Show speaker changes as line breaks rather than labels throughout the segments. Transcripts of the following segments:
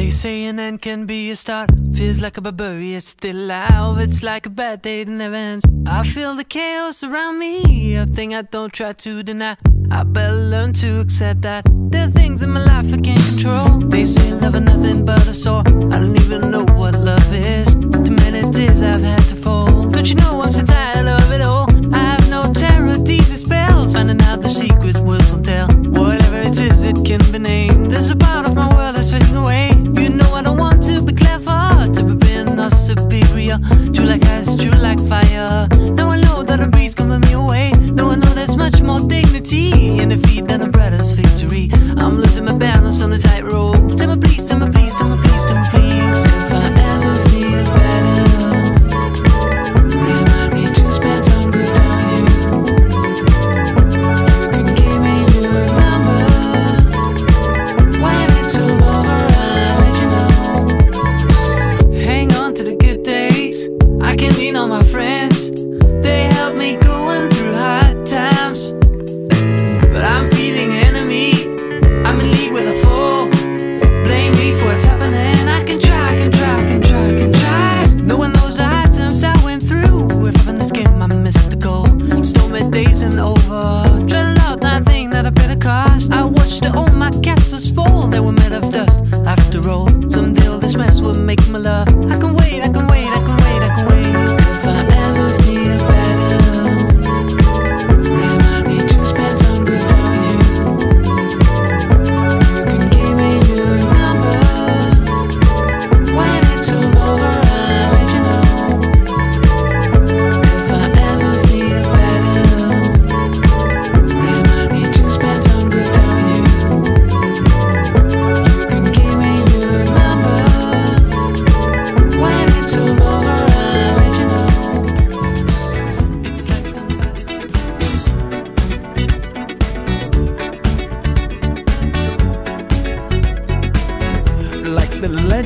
They say an end can be a start. Feels like a barbarian, it's still alive. It's like a bad day that never ends. I feel the chaos around me, a thing I don't try to deny. I better learn to accept that there are things in my life I can't control. They say love is nothing but a sore. I don't even know what love is. Too many tears I've had to fold. Don't you know I'm so tired? than a brother's victory. I'm losing my balance on the tightrope. Tell me please.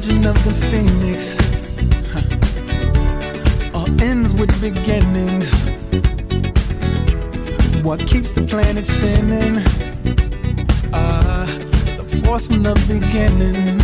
legend of the phoenix huh. all ends with beginnings. What keeps the planet spinning? Ah, uh, the force from the beginning.